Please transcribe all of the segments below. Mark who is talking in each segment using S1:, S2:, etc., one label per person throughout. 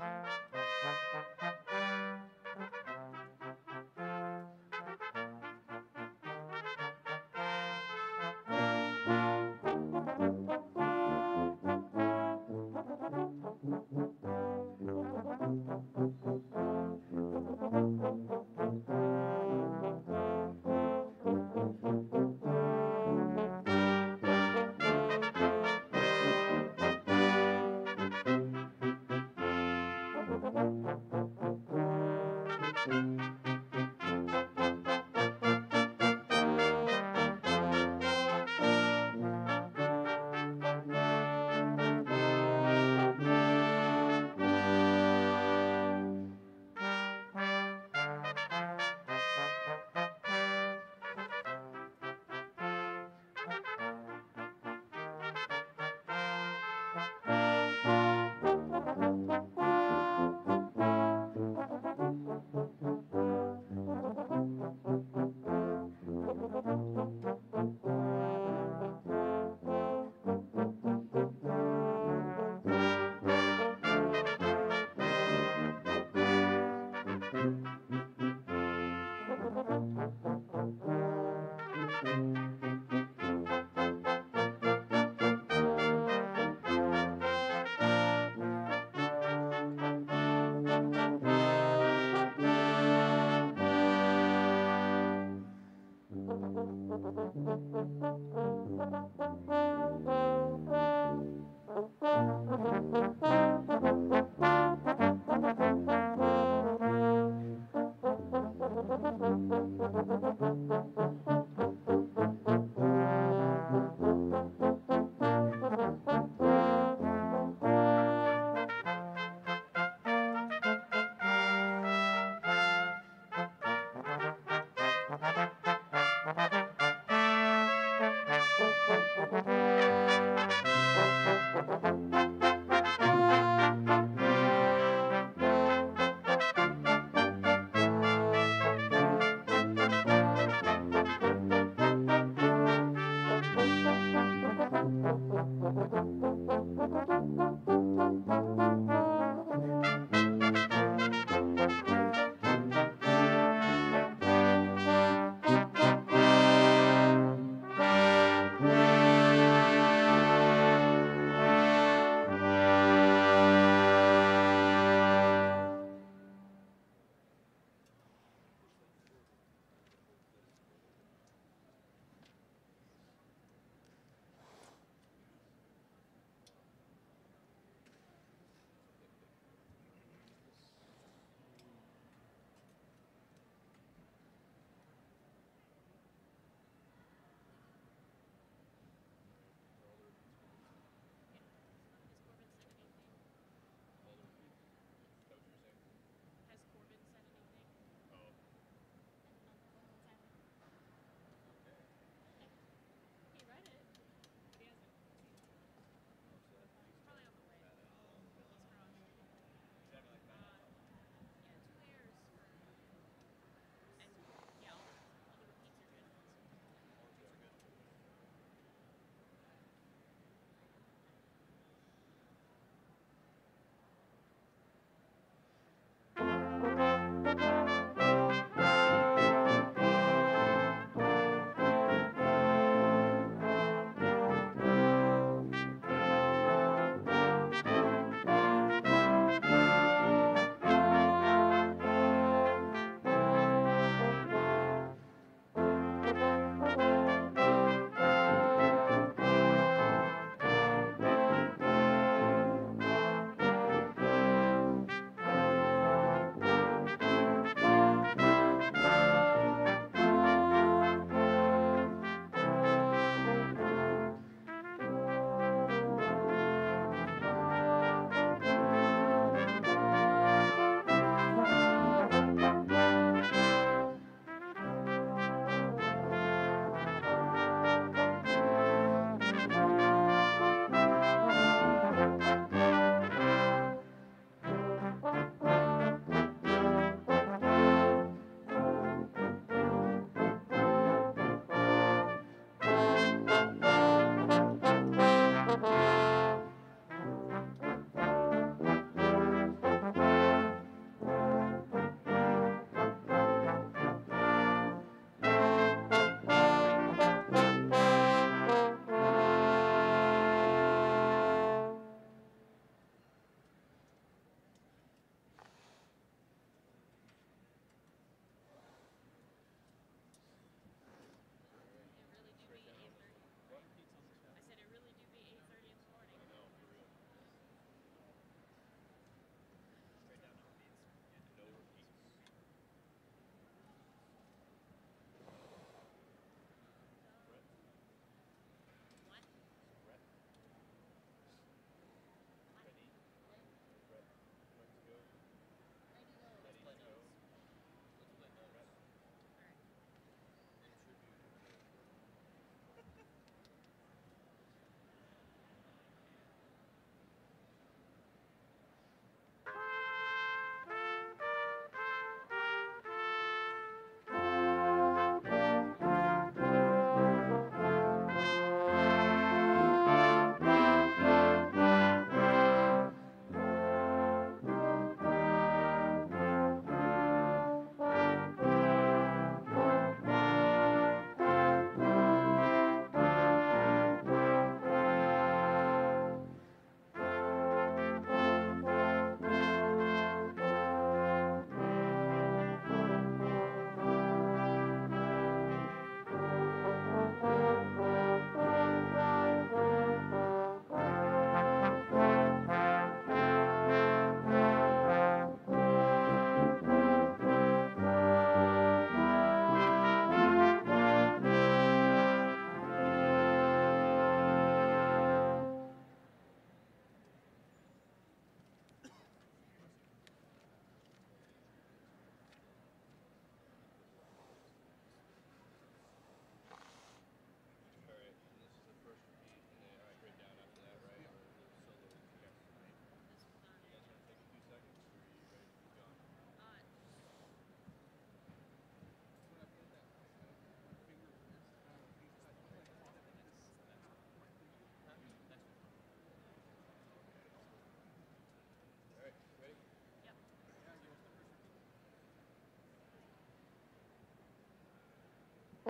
S1: Música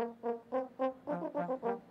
S1: フフフフフ。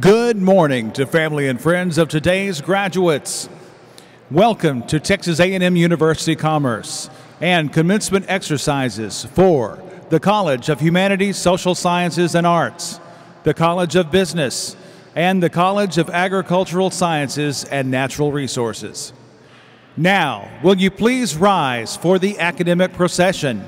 S2: Good morning to family and friends of today's graduates. Welcome to Texas A&M University Commerce and commencement exercises for the College of Humanities, Social Sciences and Arts, the College of Business, and the College of Agricultural Sciences and Natural Resources. Now, will you please rise for the academic procession?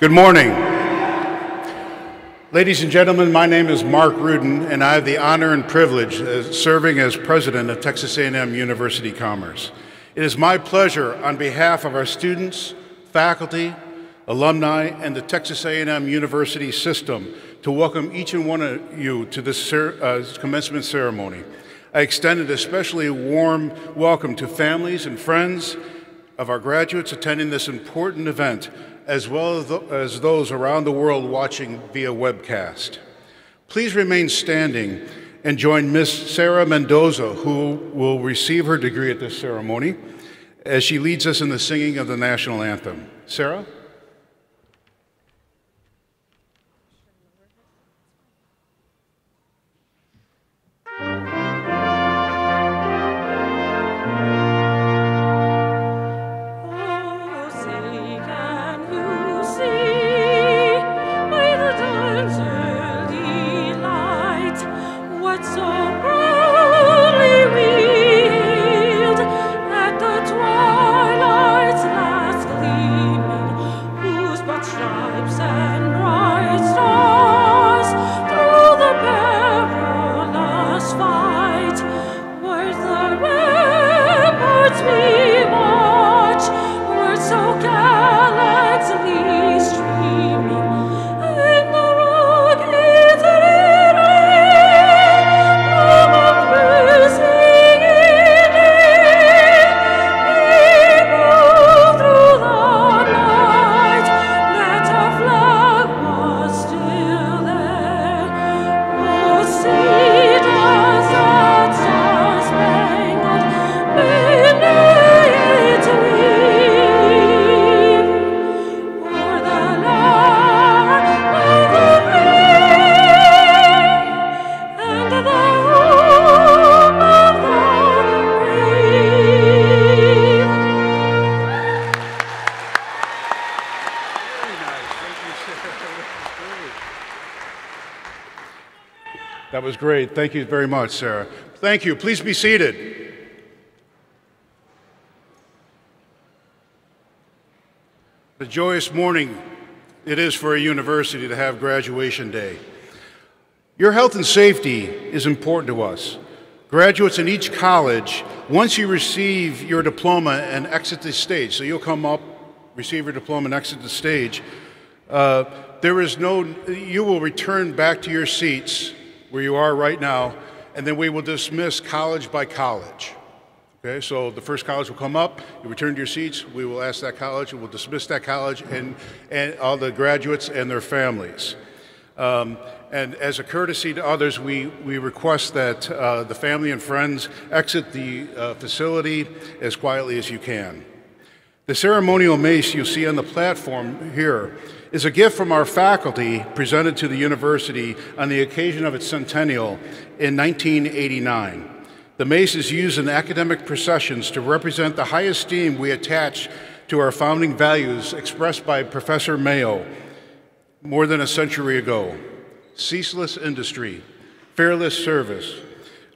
S3: Good morning. Ladies and gentlemen, my name is Mark Rudin, and I have the honor and privilege of serving as president of Texas A&M University Commerce. It is my pleasure on behalf of our students, faculty, alumni, and the Texas A&M University system to welcome each and one of you to this uh, commencement ceremony. I extend an especially warm welcome to families and friends of our graduates attending this important event as well as those around the world watching via webcast. Please remain standing and join Miss Sarah Mendoza, who will receive her degree at this ceremony, as she leads us in the singing of the national anthem. Sarah? Was great. Thank you very much, Sarah. Thank you. Please be seated. A joyous morning it is for a university to have graduation day. Your health and safety is important to us. Graduates in each college, once you receive your diploma and exit the stage, so you'll come up, receive your diploma, and exit the stage, uh, there is no, you will return back to your seats where you are right now, and then we will dismiss college by college. Okay, so the first college will come up, you return to your seats, we will ask that college, we will dismiss that college and, and all the graduates and their families. Um, and as a courtesy to others, we, we request that uh, the family and friends exit the uh, facility as quietly as you can. The ceremonial mace you see on the platform here is a gift from our faculty presented to the university on the occasion of its centennial in 1989. The mace is used in academic processions to represent the high esteem we attach to our founding values expressed by Professor Mayo more than a century ago ceaseless industry, fearless service,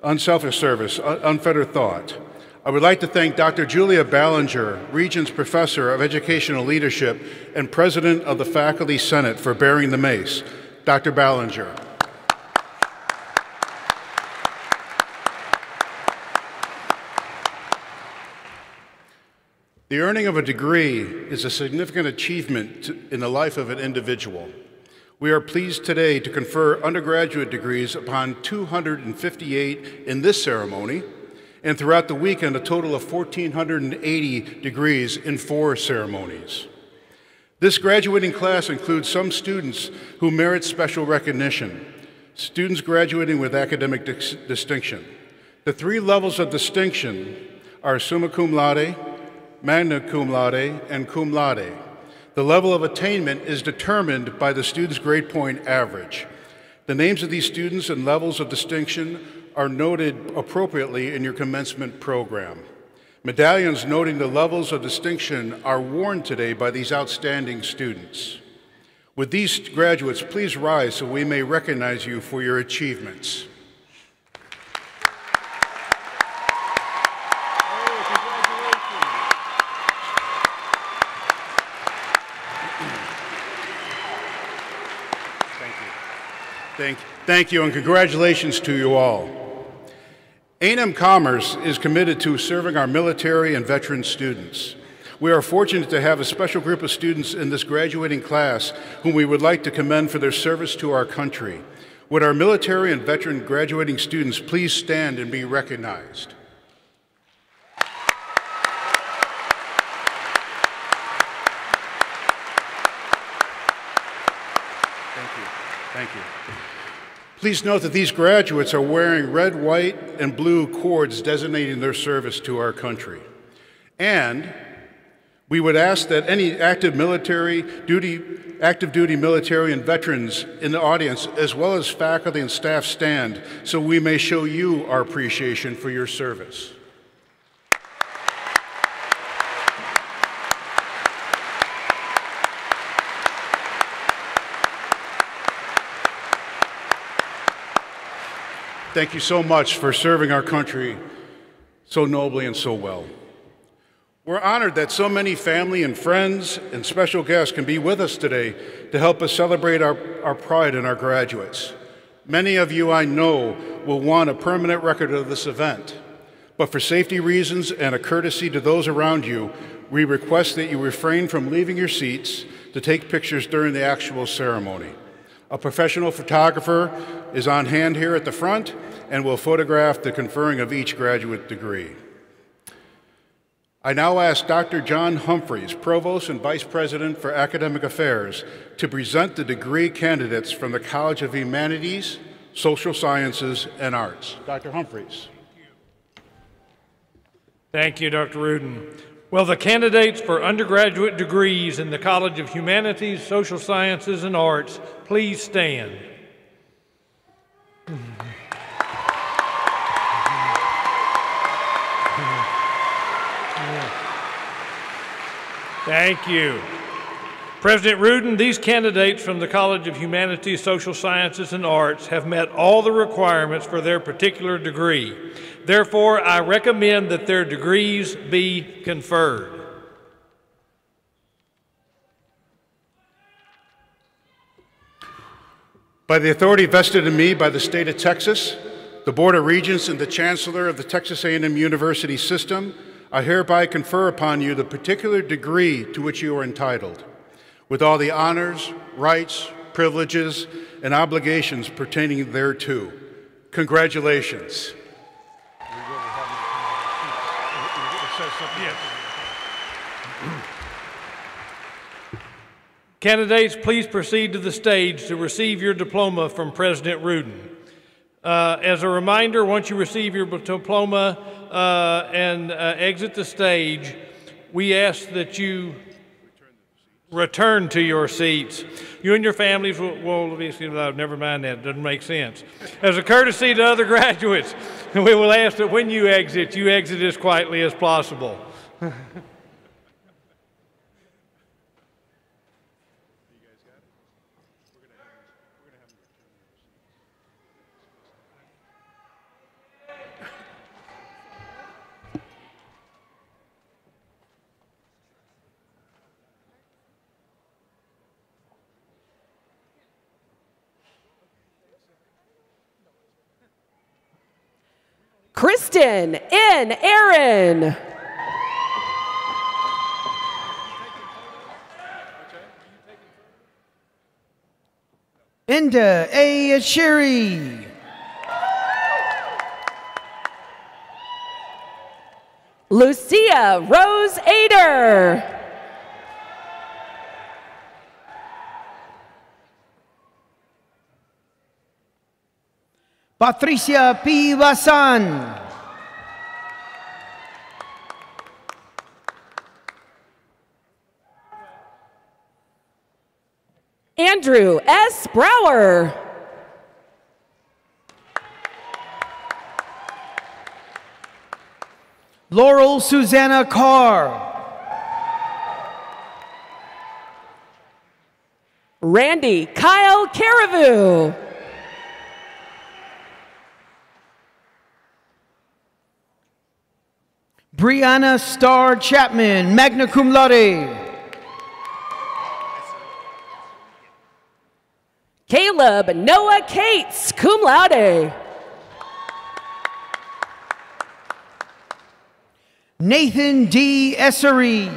S3: unselfish service, unfettered thought. I would like to thank Dr. Julia Ballenger, Regents Professor of Educational Leadership and President of the Faculty Senate, for bearing the mace. Dr. Ballenger. The earning of a degree is a significant achievement in the life of an individual. We are pleased today to confer undergraduate degrees upon 258 in this ceremony, and throughout the weekend, a total of 1,480 degrees in four ceremonies. This graduating class includes some students who merit special recognition, students graduating with academic dis distinction. The three levels of distinction are summa cum laude, magna cum laude, and cum laude. The level of attainment is determined by the student's grade point average. The names of these students and levels of distinction are noted appropriately in your commencement program. Medallions noting the levels of distinction are worn today by these outstanding students. With these graduates, please rise so we may recognize you for your achievements. Thank, you. thank you, and congratulations to you all. A&M Commerce is committed to serving our military and veteran students. We are fortunate to have a special group of students in this graduating class whom we would like to commend for their service to our country. Would our military and veteran graduating students please stand and be recognized? Thank you. Thank you. Please note that these graduates are wearing red, white, and blue cords designating their service to our country. And we would ask that any active military duty, active duty military and veterans in the audience, as well as faculty and staff, stand so we may show you our appreciation for your service. Thank you so much for serving our country so nobly and so well. We're honored that so many family and friends and special guests can be with us today to help us celebrate our, our pride in our graduates. Many of you I know will want a permanent record of this event, but for safety reasons and a courtesy to those around you, we request that you refrain from leaving your seats to take pictures during the actual ceremony. A professional photographer is on hand here at the front and will photograph the conferring of each graduate degree. I now ask Dr. John Humphreys, Provost and Vice President for Academic Affairs, to present the degree candidates from the College of Humanities, Social Sciences, and Arts. Dr. Humphreys.
S4: Thank you, Dr. Rudin. Well, the candidates for undergraduate degrees in the College of Humanities, Social Sciences, and Arts, please stand. Thank you. President Rudin, these candidates from the College of Humanities, Social Sciences, and Arts have met all the requirements for their particular degree. Therefore, I recommend that their degrees be conferred.
S3: By the authority vested in me by the state of Texas, the Board of Regents, and the Chancellor of the Texas A&M University System, I hereby confer upon you the particular degree to which you are entitled with all the honors, rights, privileges, and obligations pertaining thereto. Congratulations.
S4: Candidates, please proceed to the stage to receive your diploma from President Rudin. Uh, as a reminder, once you receive your diploma uh, and uh, exit the stage, we ask that you return to your seats. You and your families will, will never mind that, it doesn't make sense. As a courtesy to other graduates, we will ask that when you exit, you exit as quietly as possible.
S5: Kristen N. Aaron.
S6: Inda A. Ashiri.
S5: Lucia Rose Ader.
S6: Patricia P. Basan.
S5: Andrew S. Brower.
S6: Laurel Susanna Carr.
S5: Randy Kyle Caribou.
S6: Brianna Starr Chapman, magna cum laude.
S5: Caleb Noah Cates, cum laude.
S6: Nathan D. Essery.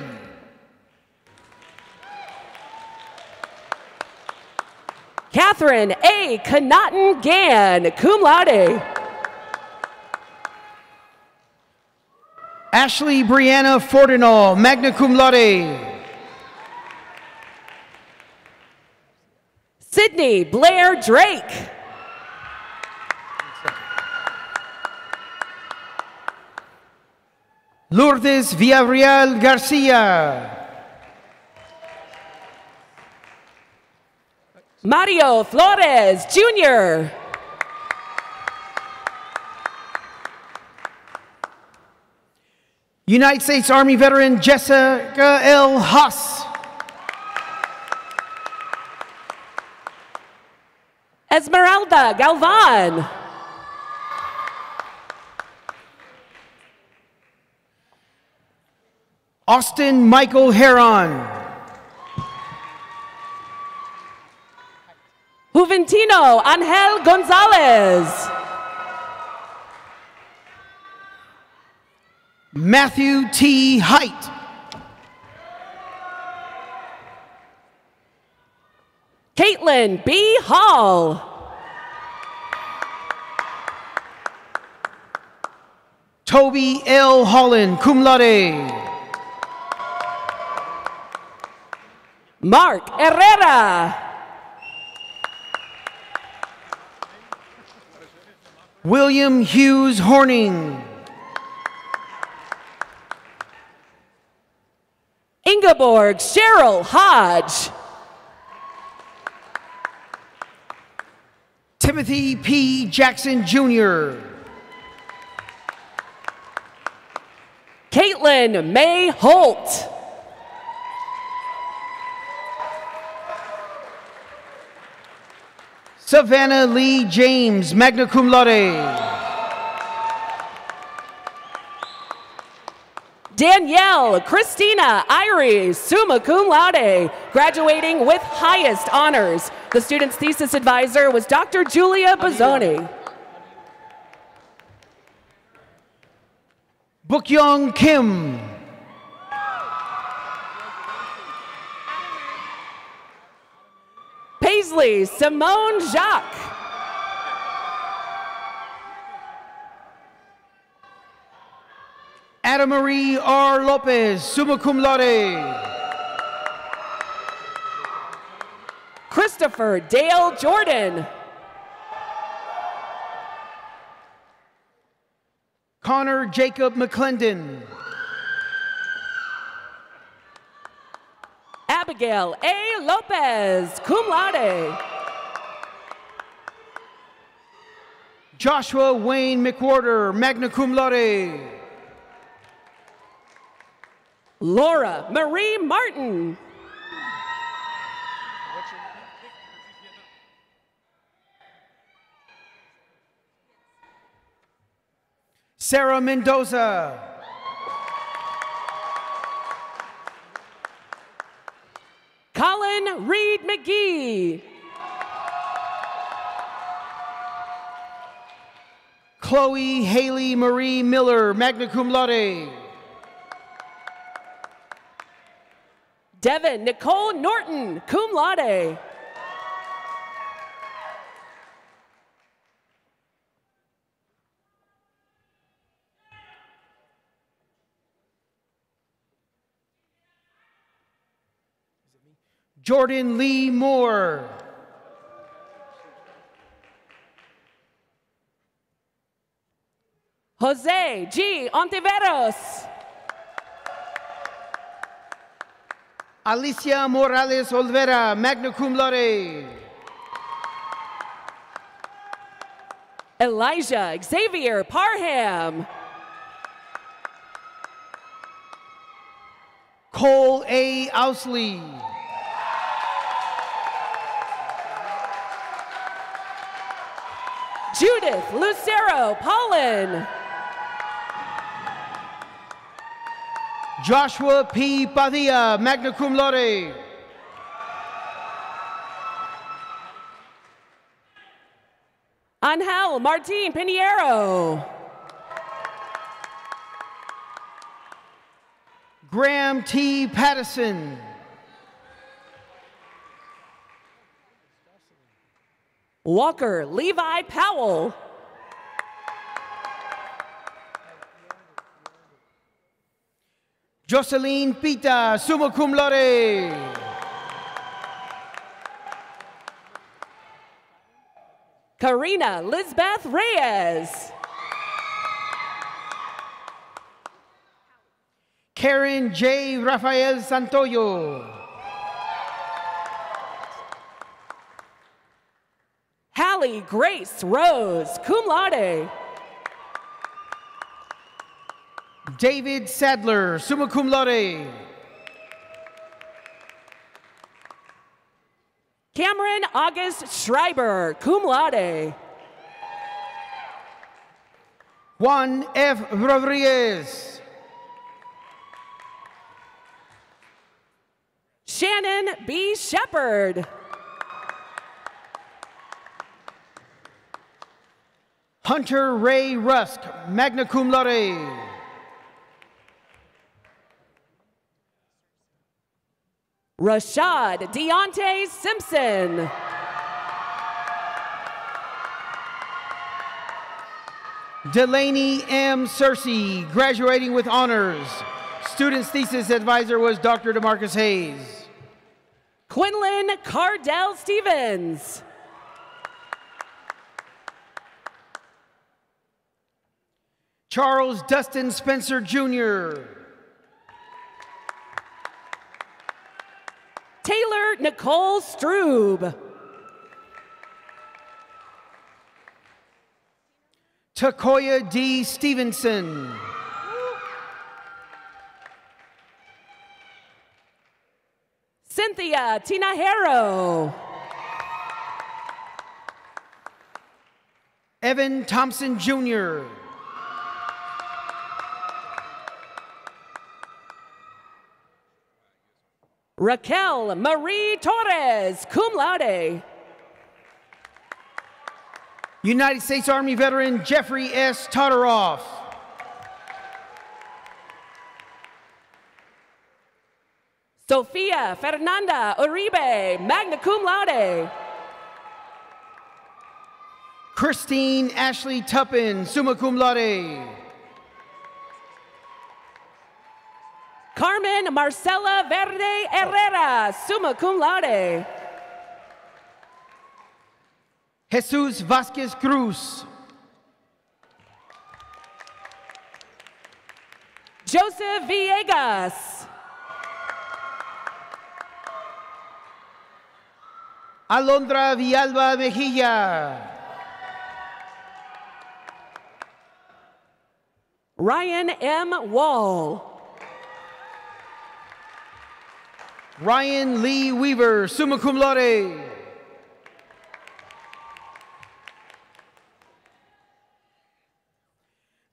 S5: Catherine A. Connaughton Gann, cum laude.
S6: Ashley Brianna Fortinall, magna cum laude.
S5: Sydney Blair Drake.
S6: Lourdes Villarreal Garcia.
S5: Mario Flores Jr.
S6: United States Army veteran Jessica L. Haas.
S5: Esmeralda Galvan.
S6: Austin Michael Heron.
S5: Juventino Angel Gonzalez.
S6: Matthew T. Height.
S5: Caitlin B. Hall.
S6: Toby L. Holland, cum laude.
S5: Mark Herrera.
S6: William Hughes Horning.
S5: Cheryl Hodge.
S6: Timothy P. Jackson Jr.
S5: Caitlin May Holt.
S6: Savannah Lee James, magna cum laude.
S5: Danielle Christina Irie, summa cum laude, graduating with highest honors. The student's thesis advisor was Dr. Julia Bozzoni.
S6: Bookyoung Kim.
S5: Paisley Simone Jacques.
S6: Ada Marie R. Lopez, summa cum laude.
S5: Christopher Dale Jordan.
S6: Connor Jacob McClendon.
S5: Abigail A. Lopez, cum laude.
S6: Joshua Wayne McWhorter, magna cum laude.
S5: Laura Marie Martin.
S6: Sarah Mendoza.
S5: Colin Reed McGee.
S6: Chloe Haley Marie Miller, magna cum laude.
S5: Devin Nicole Norton, cum laude.
S6: Jordan Lee Moore.
S5: Jose G. Ontiveros.
S6: Alicia Morales Olvera, magna cum laude.
S5: Elijah Xavier Parham.
S6: Cole A. Ousley.
S5: Judith Lucero Pollen.
S6: Joshua P. Padilla, magna cum laude.
S5: Angel Martin Pinheiro.
S6: Graham T. Pattison.
S5: Walker Levi Powell.
S6: Jocelyn Pita, summa cum laude.
S5: Karina Lisbeth Reyes.
S6: Karen J. Rafael Santoyo.
S5: Hallie Grace Rose, cum laude.
S6: David Sadler, summa cum laude.
S5: Cameron August Schreiber, cum laude.
S6: Juan F. Rodriguez.
S5: Shannon B. Shepard.
S6: Hunter Ray Rusk, magna cum laude.
S5: Rashad Deontay Simpson.
S6: Delaney M. Searcy, graduating with honors. Student's thesis advisor was Dr. DeMarcus Hayes.
S5: Quinlan Cardell Stevens.
S6: Charles Dustin Spencer Jr.
S5: Taylor Nicole Strube.
S6: Takoya D. Stevenson.
S5: Cynthia Tina Harrow.
S6: Evan Thompson Jr.
S5: Raquel Marie Torres, cum laude.
S6: United States Army veteran Jeffrey S. Todoroff.
S5: Sofia Fernanda Uribe, magna cum laude.
S6: Christine Ashley Tuppen, summa cum laude.
S5: Carmen Marcela Verde Herrera, summa cum laude.
S6: Jesus Vasquez Cruz.
S5: Joseph Villegas.
S6: Alondra Villalba Mejia.
S5: Ryan M. Wall.
S6: Ryan Lee Weaver, summa cum laude.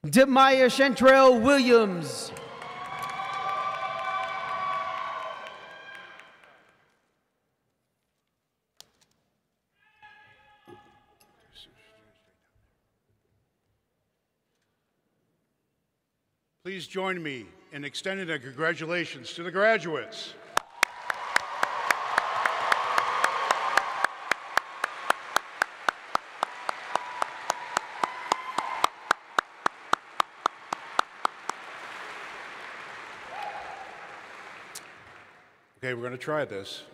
S6: Demaya Chantrell Williams.
S3: Please join me in extending a congratulations to the graduates. Okay, we're going to try this.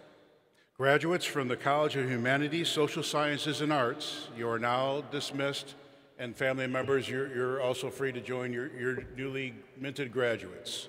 S3: Graduates from the College of Humanities, Social Sciences, and Arts, you are now dismissed, and family members, you're, you're also free to join your, your newly minted graduates.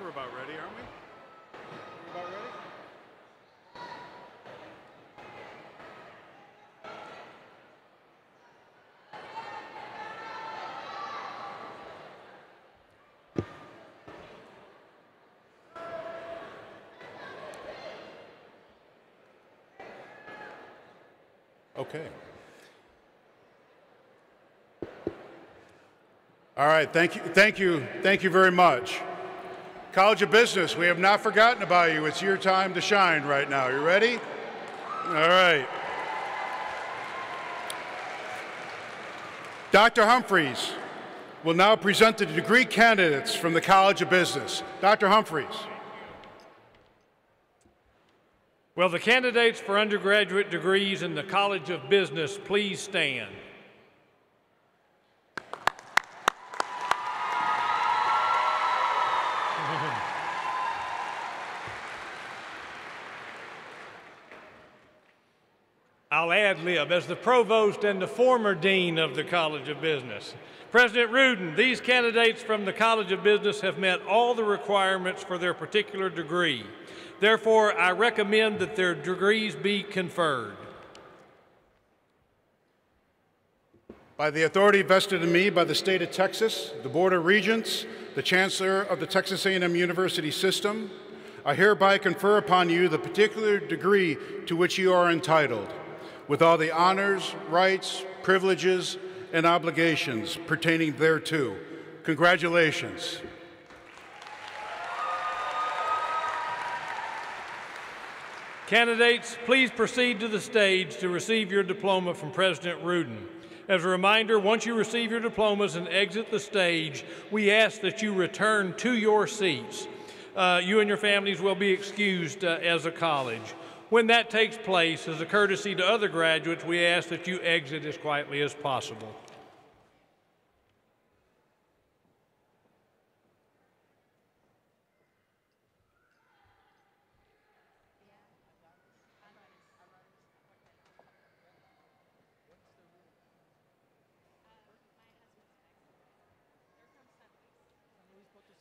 S3: We're about ready, aren't we? We're about ready? Okay. All right, thank you, thank you, thank you very much. College of Business, we have not forgotten about you. It's your time to shine right now. You ready? All right. Dr. Humphreys will now present the degree candidates from the College of Business. Dr. Humphreys.
S4: Will the candidates for undergraduate degrees in the College of Business please stand? I'll ad lib as the provost and the former dean of the College of Business. President Rudin, these candidates from the College of Business have met all the requirements for their particular degree. Therefore, I recommend that their degrees be conferred.
S3: By the authority vested in me by the state of Texas, the Board of Regents, the Chancellor of the Texas A&M University System, I hereby confer upon you the particular degree to which you are entitled, with all the honors, rights, privileges, and obligations pertaining thereto. Congratulations.
S4: Candidates, please proceed to the stage to receive your diploma from President Rudin. As a reminder, once you receive your diplomas and exit the stage, we ask that you return to your seats. Uh, you and your families will be excused uh, as a college. When that takes place, as a courtesy to other graduates, we ask that you exit as quietly as possible.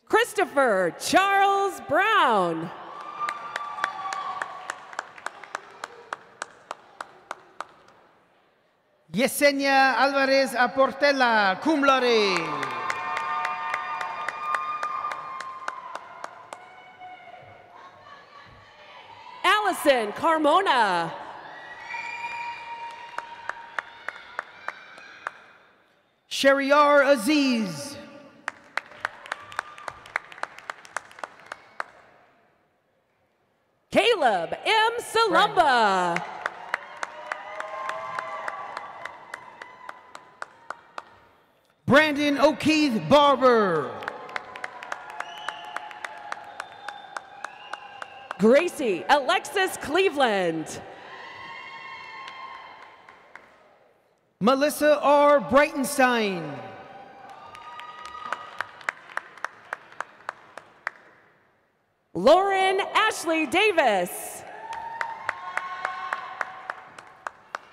S5: Christopher Charles Brown.
S6: Yesenia Alvarez Aportela, cum laude.
S5: Allison Carmona.
S6: Shariar Aziz.
S5: Caleb M. Salumba.
S6: Brandon O'Keefe Barber.
S5: Gracie Alexis Cleveland.
S6: Melissa R. Breitenstein.
S5: Lauren Ashley Davis.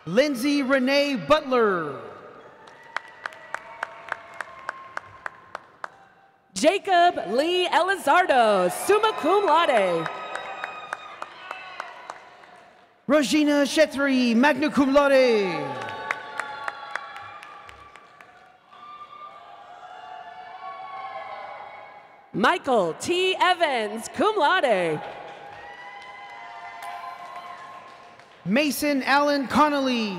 S6: Lindsay Renee Butler.
S5: Jacob Lee Elizardo, summa cum laude.
S6: Regina Shetri, magna cum laude.
S5: Michael T. Evans, cum laude.
S6: Mason Allen Connolly.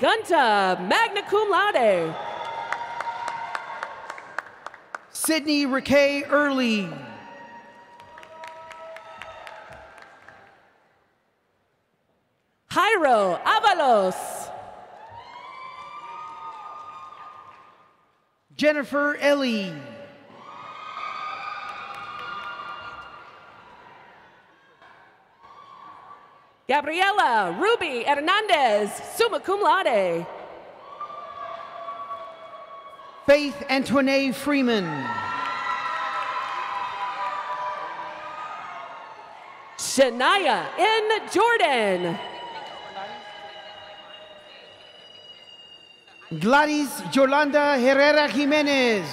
S5: Gunta, magna cum laude.
S6: Sydney Rickay Early.
S5: Jairo Avalos.
S6: Jennifer Ellie.
S5: Gabriela Ruby Hernandez, summa cum laude.
S6: Faith Antoinette Freeman.
S5: Shania N. Jordan.
S6: Gladys Yolanda Herrera Jimenez.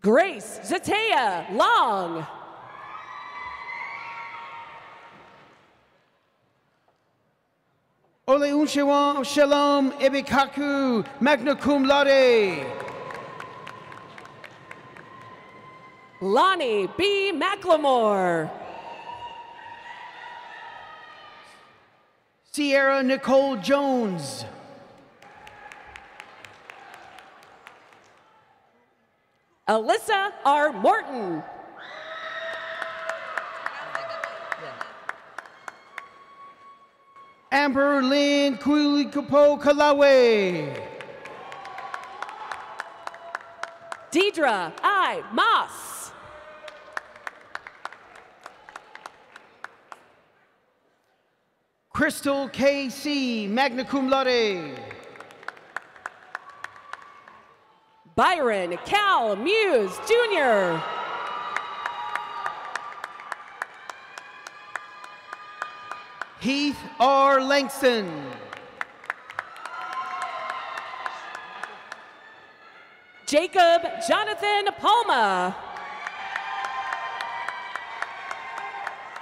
S5: Grace Zatea Long.
S6: Ole Unshewan Shalom Ebikaku, magna cum laude.
S5: Lonnie B. McLemore.
S6: Sierra Nicole Jones.
S5: Alyssa R. Morton.
S6: Amber Lynn Kuilikapo Kalawe.
S5: Deidre I. Moss.
S6: Crystal K.C., magna cum laude.
S5: Byron Cal Muse Jr.
S6: Heath R. Langston.
S5: Jacob Jonathan Palma.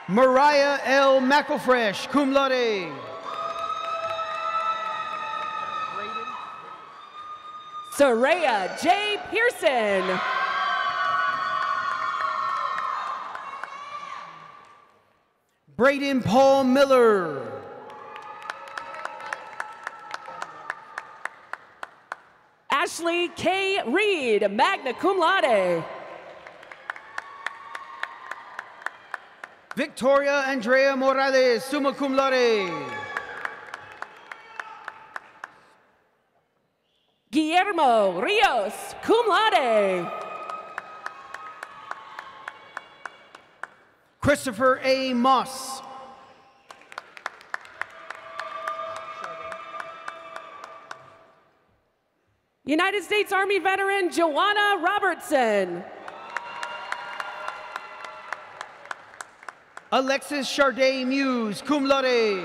S6: Mariah L. McElfresh, cum laude.
S5: Soraya J. Pearson.
S6: Braden Paul Miller.
S5: Ashley K. Reed, magna cum laude.
S6: Victoria Andrea Morales, summa cum laude.
S5: Guillermo Rios, cum laude.
S6: Christopher A. Moss.
S5: United States Army veteran Joanna Robertson.
S6: Alexis Charday Muse, cum laude.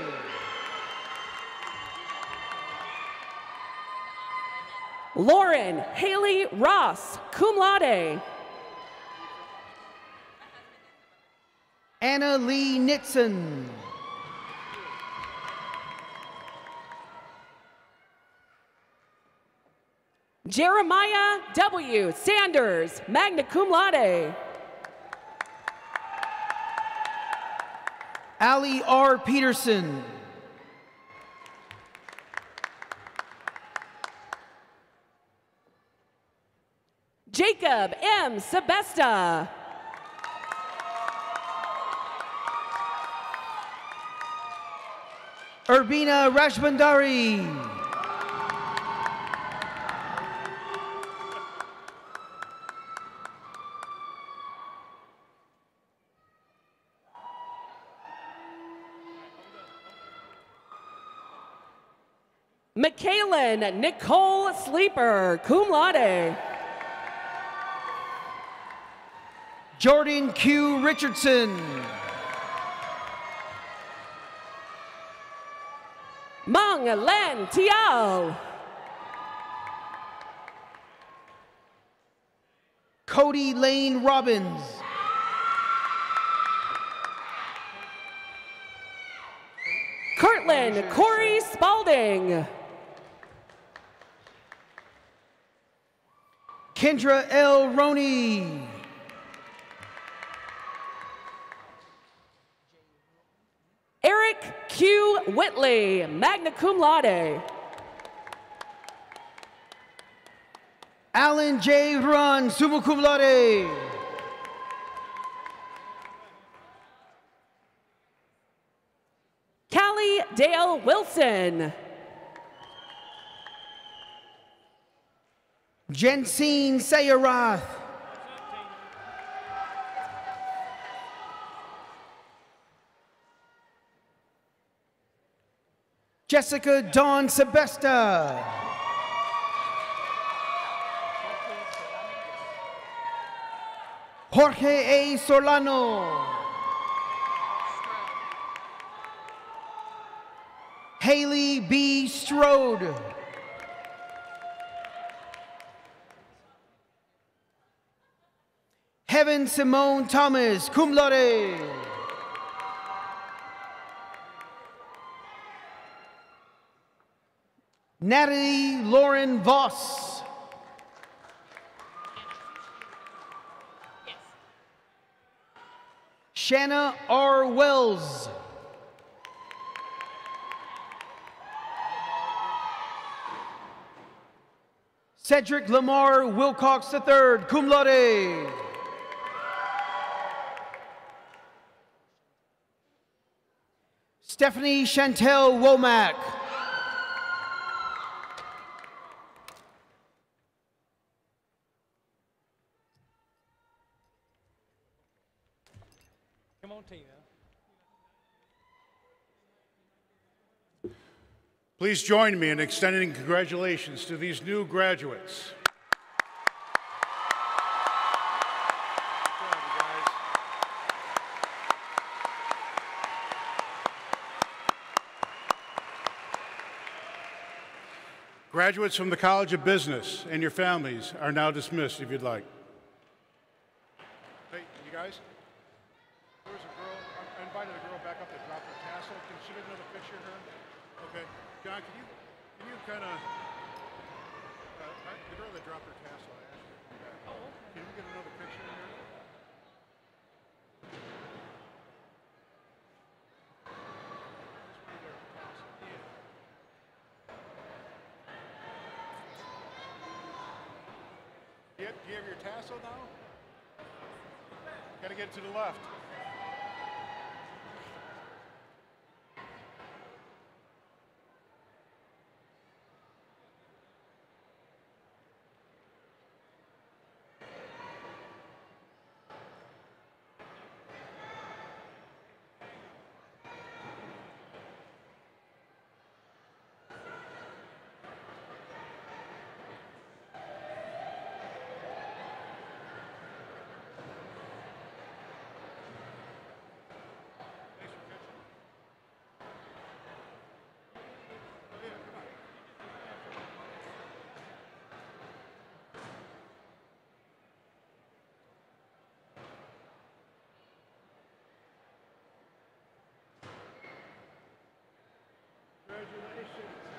S5: Lauren Haley Ross, cum laude.
S6: Anna Lee Nixon.
S5: Jeremiah W. Sanders, magna cum laude.
S6: Ali R. Peterson.
S5: Jacob M. Sebesta.
S6: Urbina Rashbandari.
S5: Michaelin Nicole Sleeper, cum laude.
S6: Jordan Q. Richardson.
S5: Mong Len Tiao.
S6: Cody Lane Robbins.
S5: Cortland Corey Spalding.
S6: Kendra L. Roney.
S5: Whitley, magna cum laude.
S6: Alan J. Run, summa cum laude.
S5: Callie Dale Wilson.
S6: Jensine Sayarath. Jessica Dawn Sebesta. Jorge A. Solano. Haley B. Strode. Heaven Simone Thomas, cum laude. Natalie Lauren Voss. Shanna R. Wells. Cedric Lamar Wilcox III, cum laude. Stephanie Chantel Womack.
S3: Please join me in extending congratulations to these new graduates. Graduates from the College of Business and your families are now dismissed if you'd like. Hey, you guys? There was a girl, I invited a girl back up that dropped her tassel. Can she get another picture of her? Okay. John, can you, can you kind of, uh, I- the girl that dropped her tassel, I asked her to back. Oh. Can we get another picture of her? Let's put her tassel. Do you, have your tassel now? Gotta get to the left. congratulations.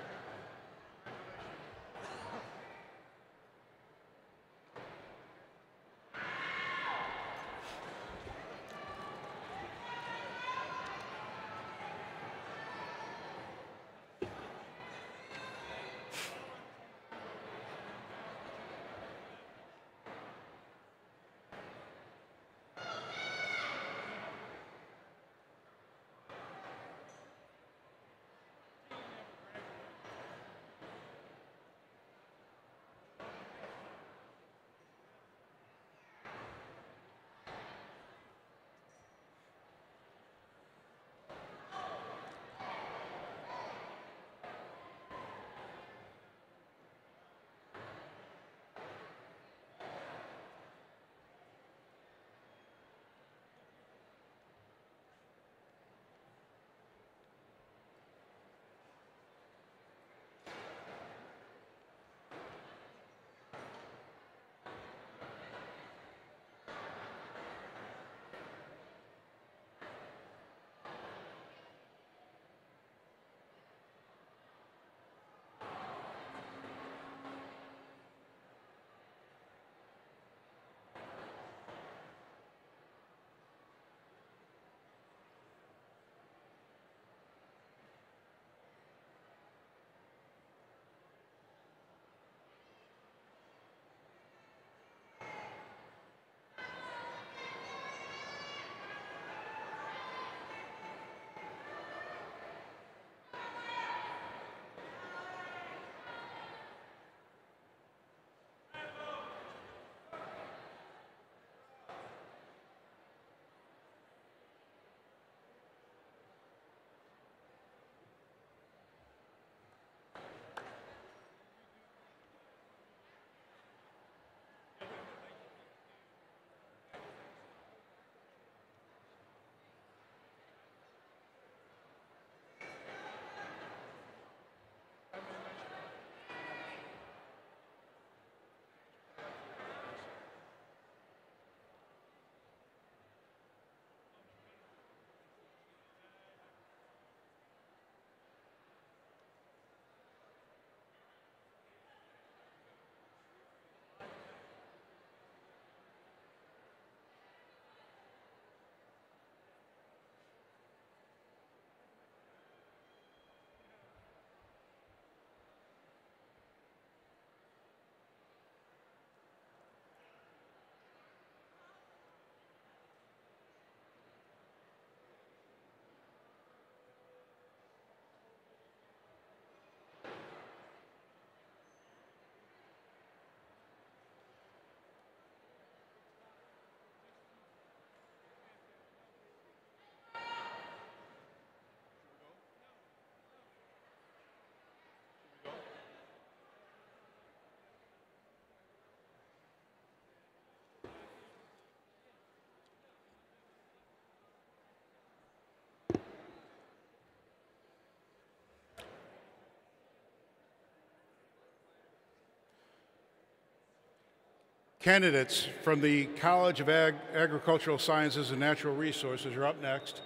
S3: Candidates from the College of Ag- Agricultural Sciences and Natural Resources are up next.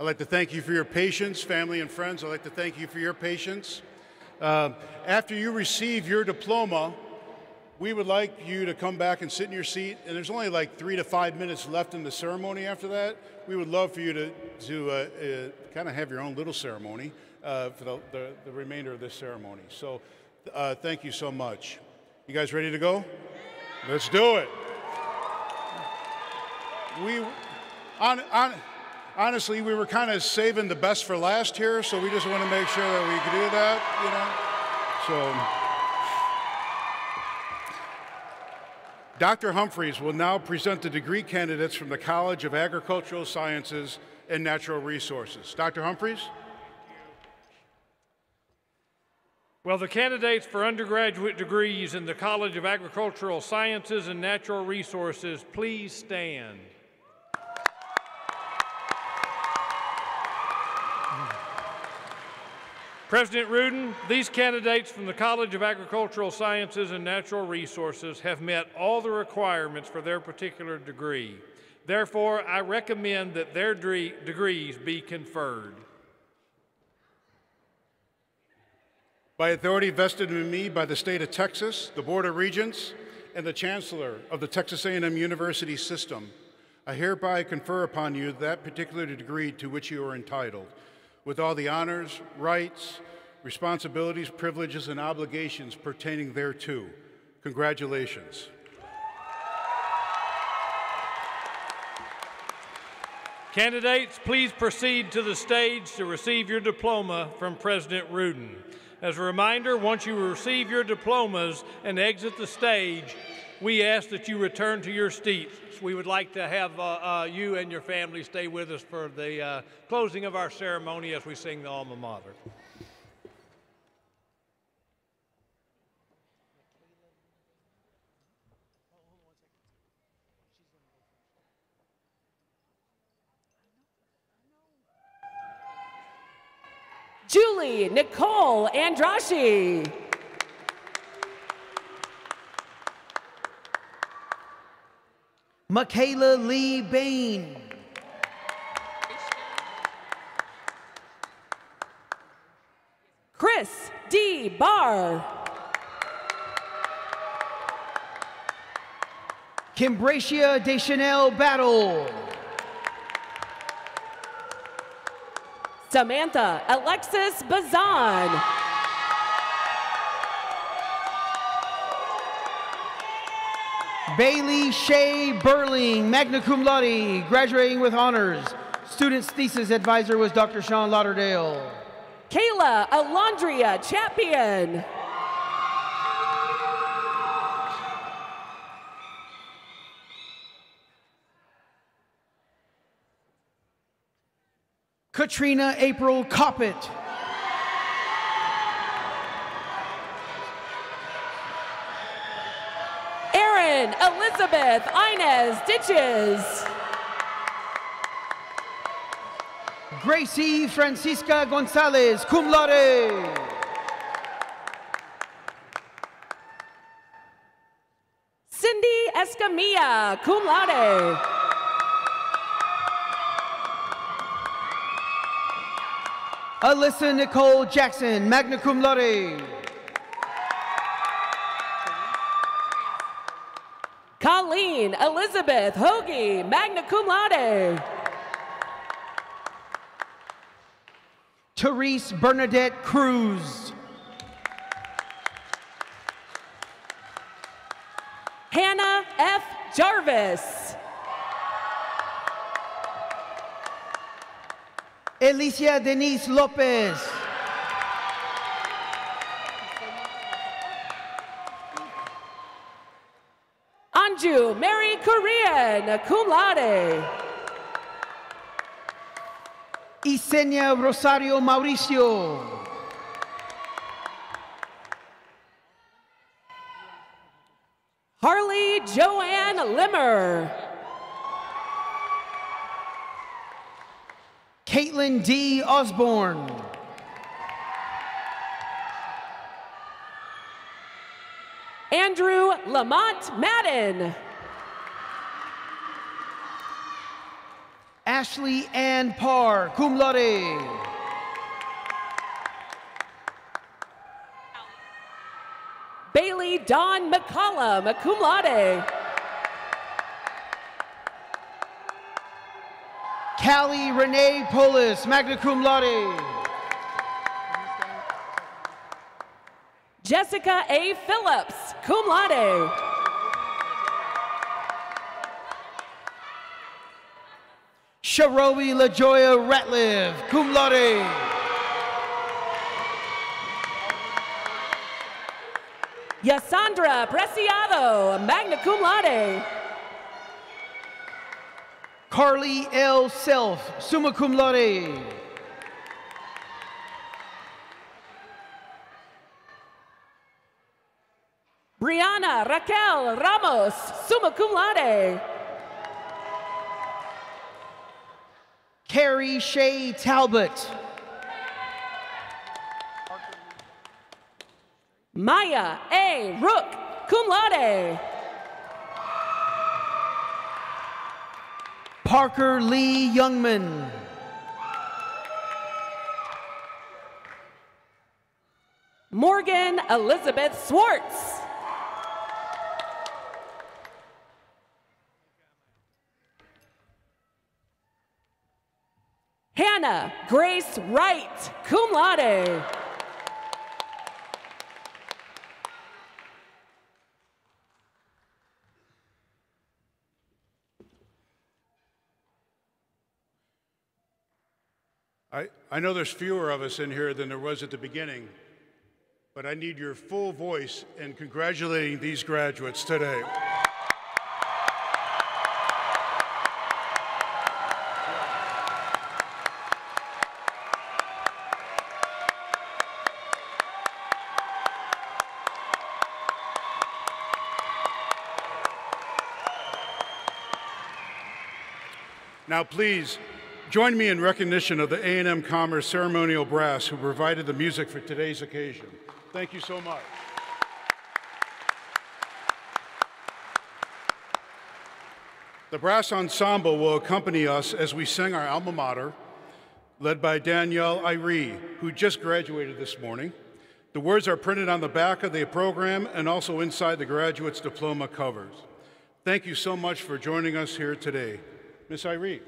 S3: I'd like to thank you for your patience, family and friends. I'd like to thank you for your patience. Uh, after you receive your diploma, we would like you to come back and sit in your seat. And there's only like three to five minutes left in the ceremony after that. We would love for you to, to uh, uh, kind of have your own little ceremony uh, for the, the, the, remainder of this ceremony. So uh, thank you so much. You guys ready to go? Let's do it. We, on, on, honestly, we were kind of saving the best for last here, so we just want to make sure that we could do that, you know? So, Dr. Humphreys will now present the degree candidates from the College of Agricultural Sciences and Natural Resources. Dr. Humphreys?
S4: Well, the candidates for undergraduate degrees in the College of Agricultural Sciences and Natural Resources, please stand. President Rudin, these candidates from the College of Agricultural Sciences and Natural Resources have met all the requirements for their particular degree. Therefore, I recommend that their degrees be conferred.
S3: By authority vested in me by the state of Texas, the Board of Regents, and the Chancellor of the Texas A&M University System, I hereby confer upon you that particular degree to which you are entitled, with all the honors, rights, responsibilities, privileges, and obligations pertaining thereto. Congratulations.
S4: Candidates, please proceed to the stage to receive your diploma from President Rudin. As a reminder, once you receive your diplomas and exit the stage, we ask that you return to your seats. We would like to have uh, uh, you and your family stay with us for the uh, closing of our ceremony as we sing the alma mater.
S5: Julie Nicole Andrashi.
S6: Michaela Lee Bain.
S5: Chris D. Barr.
S6: Kimbracia Deschanel Battle.
S5: Samantha Alexis Bazan.
S6: Bailey Shay Burling, magna cum laude, graduating with honors. Student's thesis advisor was Dr. Sean Lauderdale.
S5: Kayla Alondria Champion.
S6: Katrina April Coppett.
S5: Erin Elizabeth Inez Ditches.
S6: Gracie Francisca Gonzalez, cum laude.
S5: Cindy Escamilla, cum laude.
S6: Alyssa Nicole Jackson, magna cum laude.
S5: Colleen Elizabeth Hoagie, magna cum laude.
S6: Therese Bernadette Cruz.
S5: Hannah F. Jarvis.
S6: Alicia Denise Lopez.
S5: Anju Mary Korean, cum laude.
S6: Isenia Rosario Mauricio.
S5: Harley Joanne Limmer.
S6: Caitlin D. Osborne.
S5: Andrew Lamont Madden.
S6: Ashley Ann Parr, cum laude.
S5: Bailey Dawn McCollum, cum laude.
S6: Callie Renee Polis, magna cum laude.
S5: Jessica A. Phillips, cum laude.
S6: Sharobi LaJoya Ratliff, cum laude.
S5: Yasandra Preciado, magna cum laude.
S6: Carly L. Self, summa cum laude.
S5: Brianna Raquel Ramos, summa cum laude.
S6: Carrie Shay Talbot.
S5: Maya A. Rook, cum laude.
S6: Parker Lee Youngman.
S5: Morgan Elizabeth Swartz. Hannah Grace Wright, cum laude.
S7: I, I know there's fewer of us in here than there was at the beginning, but I need your full voice in congratulating these graduates today. Now, please join me in recognition of the A&M Commerce Ceremonial Brass who provided the music for today's occasion. Thank you so much. The brass ensemble will accompany us as we sing our alma mater, led by Danielle Irie, who just graduated this morning. The words are printed on the back of the program and also inside the graduate's diploma covers. Thank you so much for joining us here today. Miss Irie.